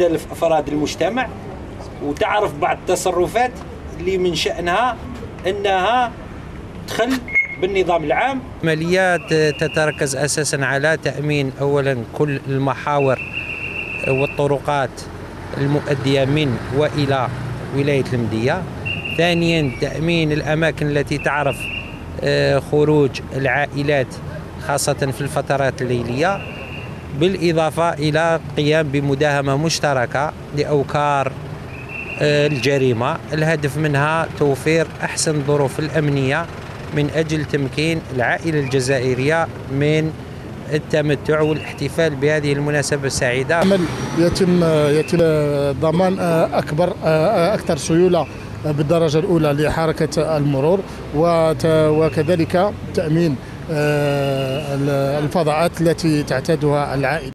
أفراد المجتمع وتعرف بعض التصرفات اللي من شأنها أنها تخل بالنظام العام. عمليات تتركز أساسا على تأمين أولا كل المحاور والطرقات المؤدية من وإلى ولاية المدية ثانيا تأمين الأماكن التي تعرف آه، خروج العائلات خاصة في الفترات الليلية. بالإضافة إلى القيام بمداهمة مشتركة لأوكار آه، الجريمة. الهدف منها توفير أحسن الظروف الأمنية من أجل تمكين العائلة الجزائرية من التمتع والاحتفال بهذه المناسبة السعيدة. يتم يتم ضمان أكبر أكثر سيولة بالدرجة الأولى لحركة المرور وت- وكذلك تأمين الفضاءات التي تعتادها العائله